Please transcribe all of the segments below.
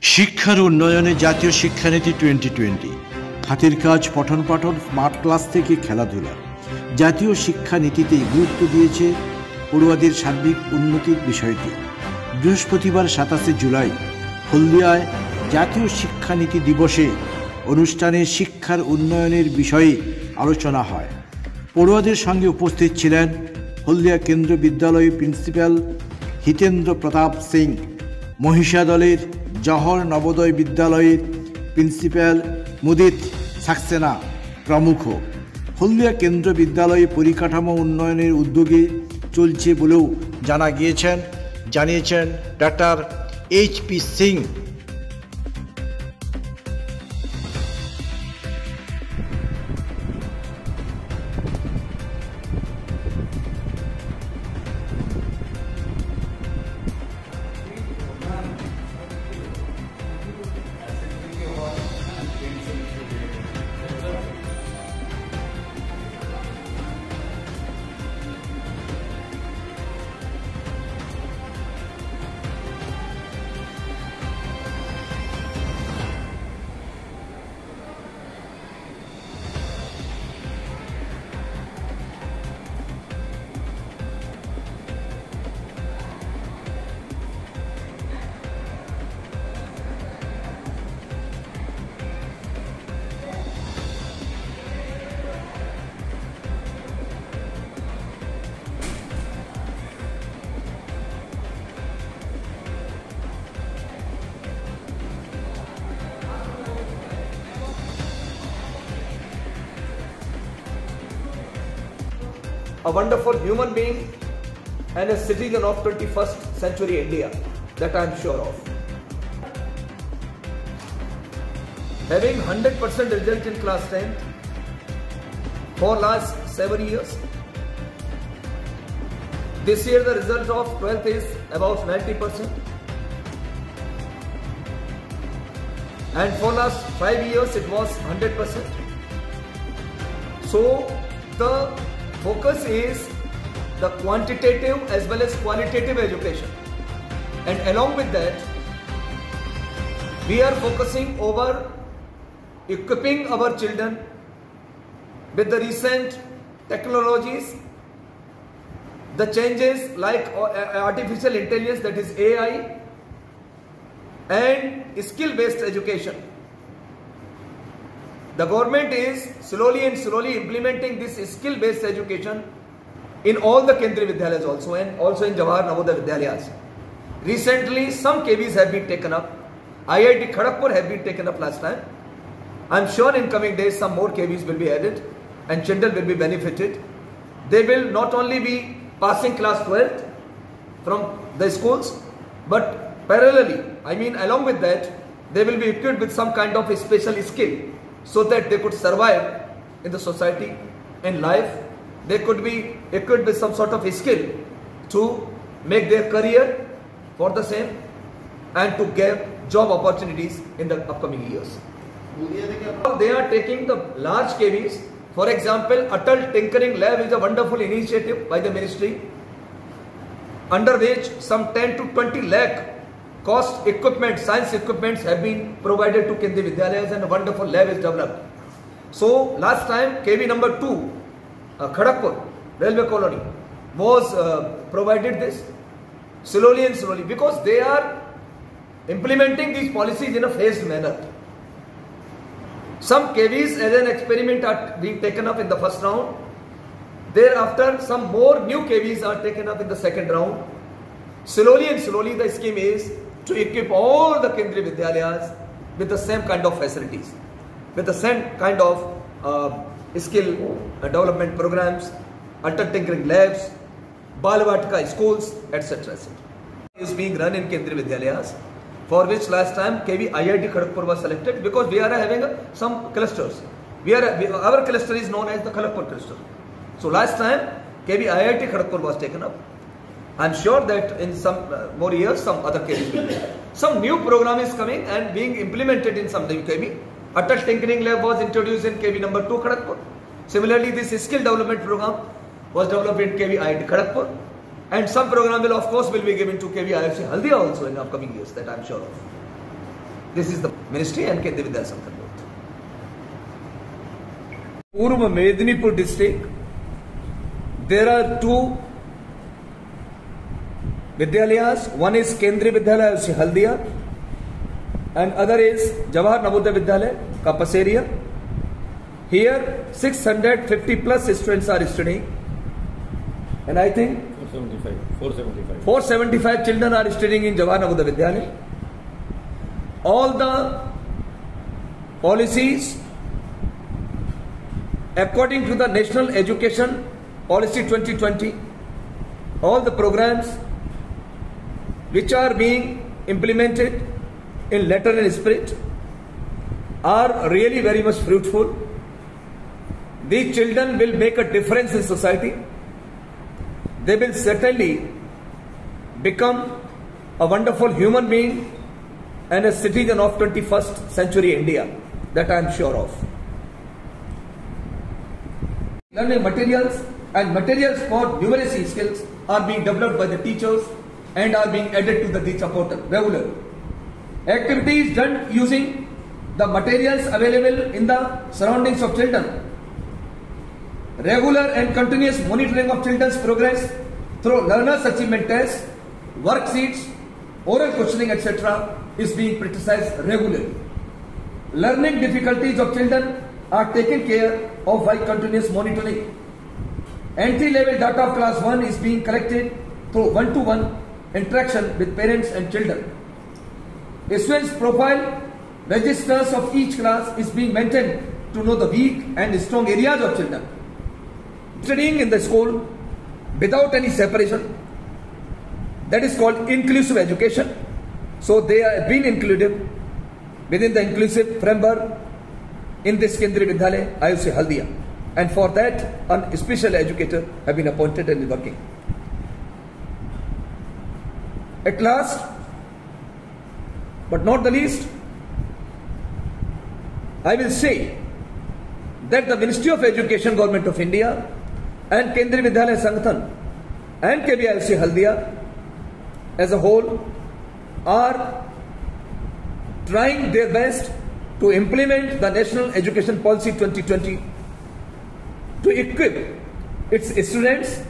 শিক্ষার উন্নয়নে জাতীয় শিক্ষানীতি টোয়েন্টি টোয়েন্টি হাতের কাজ, পঠন পাঠন স্মার্ট ক্লাস থেকে খেলাধুলা। জাতীয় শিক্ষানীতিতে গুরুত্ব দিয়েছে পড়ুয়াদের সার্বিক উন্নতির বিষয়টি। বৃহস্পতিবার সাতাশে জুলাই, হলদিয়ায় জাতীয় শিক্ষানীতি দিবসে অনুষ্ঠানে শিক্ষার উন্নয়নের বিষয়ে আলোচনা হয়। পড়ুয়াদের সঙ্গে উপস্থিত ছিলেন হলদিয়া কেন্দ্র বিদ্যালয়ের প্রিন্সিপাল হিতেন্দ্র প্রতাপ সিং মহিষা দলের জহর নবোদয় বিদ্যালয়ের প্রিন্সিপাল মুদিত সাকসেনা প্রমুখ। হলদিয়া কেন্দ্র বিদ্যালয়ে পরিকাঠামো উন্নয়নের উদ্যোগে চলছে বলেও জানা গিয়েছেন, জানিয়েছেন doctor H P Singh. A wonderful human being and a citizen of 21st century India that I am sure of. Having 100% result in class 10 for last 7 years. This year the result of 12th is about 90% and for last 5 years it was 100%. So the focus is the quantitative as well as qualitative education. And along with that we are focusing over equipping our children with the recent technologies the changes like uh, artificial intelligence that is AI and skill based education the government is slowly and slowly implementing this skill-based education in all the Kendriya Vidyalayas also and also in Jawahar Navodaya Vidyalayas. Recently, some KVs have been taken up. IIT Kharagpur have been taken up last time. I am sure in coming days some more KVs will be added and children will be benefited. They will not only be passing class 12th from the schools but parallelly, I mean along with that, they will be equipped with some kind of a special skill so that they could survive in the society in life. They could be equipped with some sort of skill to make their career for the same and to get job opportunities in the upcoming years. They are taking the large KVs for example Atal Tinkering Lab is a wonderful initiative by the ministry under which some 10 to 20 lakh cost equipment, science equipments have been provided to Kendriya Vidyalayas and a wonderful lab is developed. So last time KV number 2, uh, Kharagpur, railway colony, was uh, provided this slowly and slowly because they are implementing these policies in a phased manner. Some KVs as an experiment are being taken up in the first round. Thereafter, some more new KVs are taken up in the second round. Slowly and slowly, the scheme is to equip all the Kendriya Vidyalayas with the same kind of facilities, with the same kind of uh, skill uh, development programs, Atal Tinkering labs, Balavatika schools, etc. etc. is being run in Kendriya Vidyalayas for which last time KV IIT Kharagpur was selected because we are having uh, some clusters. We are, we, our cluster is known as the Kharagpur cluster. So last time KV IIT Kharagpur was taken up. I'm sure that in some uh, more years some other KVs will be. Some new program is coming and being implemented in some KV. Atal Tinkering Lab was introduced in KV number 2 Kharagpur. Similarly, this skill development program was developed in KV IIT Kharagpur. And some program will of course will be given to KV IOC Haldia also in upcoming years that I'm sure of. This is the ministry and Kendriya Vidyalaya Sangathan both. Purva Medinipur district, there are two vidyalaya one is Kendriya Vidyalaya Haldia. And other is Jawahar Navodaya Vidyalaya का Paseriya here 650 plus students are study and I think 475 475 children are studying in Jawahar Navodaya Vidyalaya. All the policies according to the national education policy 2020 all the programs which are being implemented in letter and spirit are really very much fruitful. These children will make a difference in society. They will certainly become a wonderful human being and a citizen of 21st century India. That I am sure of. Learning materials and materials for numeracy skills are being developed by the teachers and are being added to the Diksha portal regularly. Activities done using the materials available in the surroundings of children. Regular and continuous monitoring of children's progress through learners' achievement tests, worksheets, oral questioning, etc. is being criticized regularly. Learning difficulties of children are taken care of by continuous monitoring. Entry-level data of class 1 is being collected through one-to-one interaction with parents and children. A student's profile registers of each class is being maintained to know the weak and strong areas of children. Studying in the school without any separation, that is called inclusive education. So they have been included within the inclusive framework in this Kendriya Vidyalaya, IOC Haldia. And for that, a special educator have been appointed and working. At last, but not the least, I will say that the Ministry of Education, Government of India, and Kendriya Vidyalaya Sangathan and KV IOC Haldia as a whole are trying their best to implement the National Education Policy 2020 to equip its students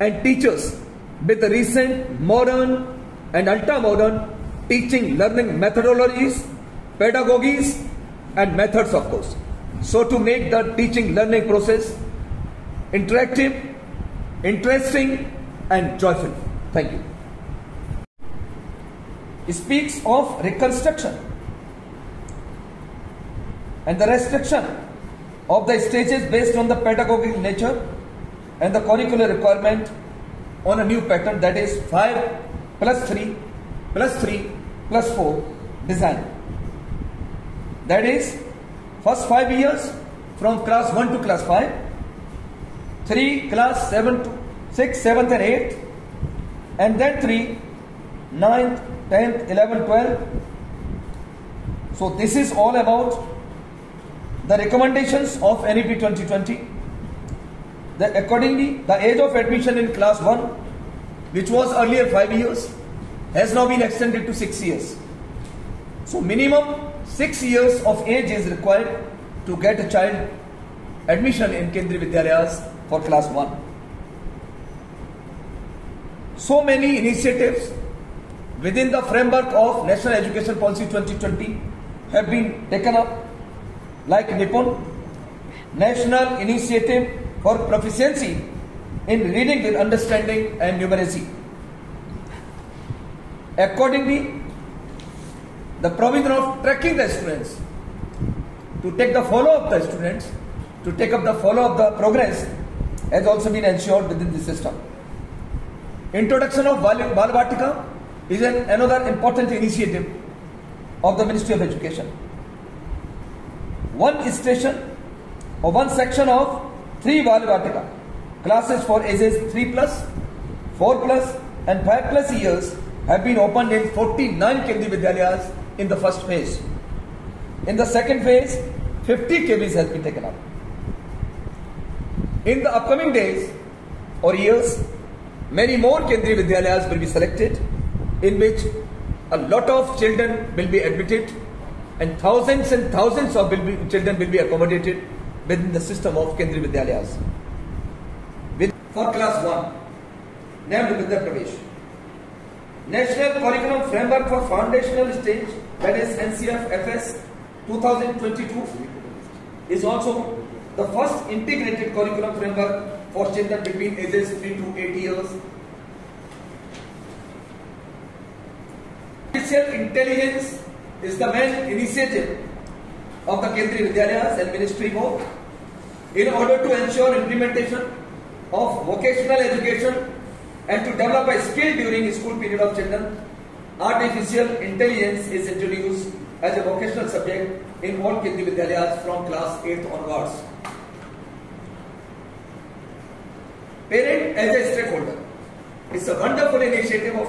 and teachers with the recent modern and ultra-modern teaching learning methodologies, pedagogies and methods of course. So to make the teaching learning process interactive, interesting and joyful. Thank you. It speaks of reconstruction and the restriction of the stages based on the pedagogic nature and the curricular requirement on a new pattern that is 5 plus 3 plus 3 plus 4 design. That is first 5 years from class 1 to class 5, 3 class 7 to 6, 7th and 8th and then 3 9th, 10th, 11th, 12th. So this is all about the recommendations of NEP 2020. That accordingly, the age of admission in class 1, which was earlier 5 years, has now been extended to 6 years. So minimum 6 years of age is required to get a child admission in Kendriya Vidyalayas for class 1. So many initiatives within the framework of National Education Policy 2020 have been taken up like NIPUN, National Initiative for Proficiency in Reading with Understanding and Numeracy. Accordingly, the provision of tracking the students, to take the follow up the students, to take up the follow up of the progress has also been ensured within the system. Introduction of Balavatika is an, another important initiative of the Ministry of Education. One station or one section of three Balavatika classes for ages 3 plus, 4 plus and 5 plus years have been opened in 49 Kendriya Vidyalayas in the first phase. In the second phase, 50 KVs has been taken up. In the upcoming days or years, many more Kendriya Vidyalayas will be selected in which a lot of children will be admitted and thousands and thousands of will be, children will be accommodated within the system of Kendriya Vidyalayas. For class 1, named Vidya Pravesh. National Curriculum Framework for Foundational Stage, that is NCF FS 2022, is also the first integrated curriculum framework for children between ages 3 to 8 years. Artificial intelligence is the main initiative of the Kendriya Vidyalayas and Ministry both in order to ensure implementation of vocational education and to develop a skill during school period of children. Artificial intelligence is introduced as a vocational subject in all Kendriya Vidyalayas from class 8 onwards. Parent as a stakeholder. It's a wonderful initiative of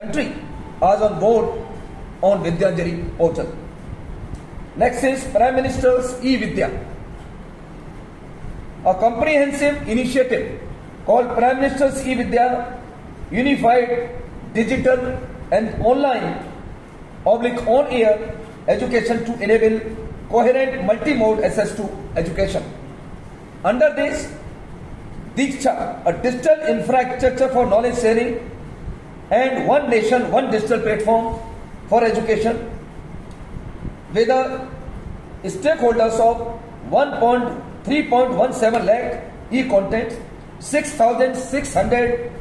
country as on board on Vidyanjali portal. Next is Prime Minister's e-Vidya. A comprehensive initiative called Prime Minister's e-Vidya Unified Digital and Online oblique on-air education to enable coherent multi-mode access to education. Under this, Diksha, a digital infrastructure for knowledge sharing and one nation, one digital platform for education with a stakeholders of 1.3.17 lakh e-content, 6,600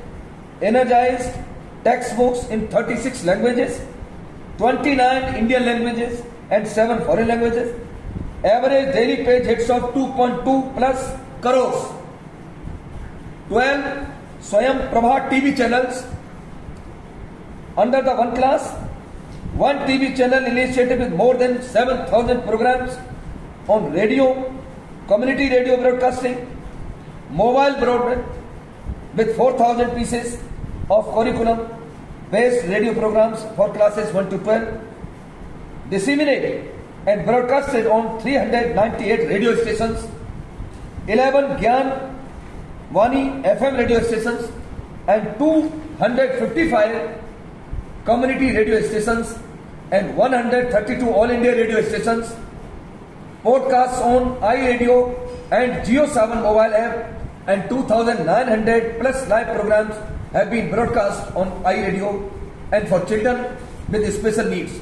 energized textbooks in 36 languages, 29 Indian languages and 7 foreign languages, average daily page hits of 2.2 plus crores, 12 Swayam Prabha TV channels under the one class, one TV channel initiative with more than 7,000 programs on radio, community radio broadcasting, mobile broadband with 4,000 pieces of curriculum based radio programs for classes 1 to 12, disseminated and broadcasted on 398 radio stations, 11 Gyan Vani FM radio stations, and 255 community radio stations and 132 All India radio stations, podcasts on iRadio and JioSaavn mobile app, and 2,900 plus live programs have been broadcast on iRadio and for children with special needs.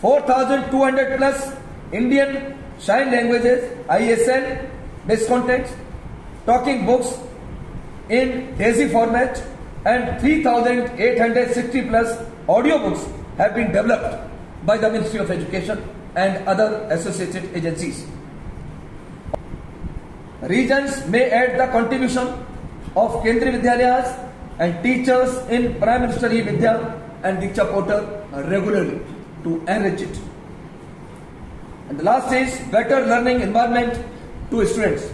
4,200 plus Indian sign languages, ISL, based contents, talking books in DAISY format, and 3,860 plus audiobooks have been developed by the Ministry of Education and other associated agencies. Regions may add the contribution of Kendriya Vidyalayas and teachers in Prime Minister E-Vidya and Diksha portal regularly to enrich it. And the last is better learning environment to students.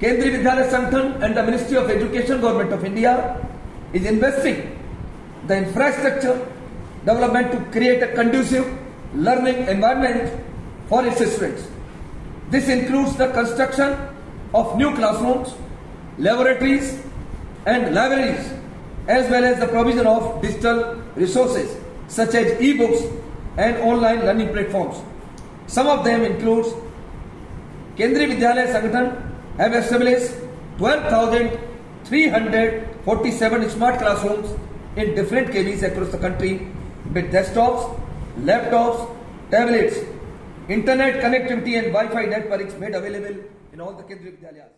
Kendriya Vidyalaya Sangathan and the Ministry of Education Government of India is investing the infrastructure development to create a conducive learning environment for its students. This includes the construction of new classrooms, laboratories and libraries as well as the provision of digital resources such as e-books and online learning platforms. Some of them includes Kendriya Vidyalaya Sangathan have established 12,347 smart classrooms in different KVs across the country with desktops, laptops, tablets, internet connectivity and Wi-Fi networks made available in all the Kendriya Vidyalayas.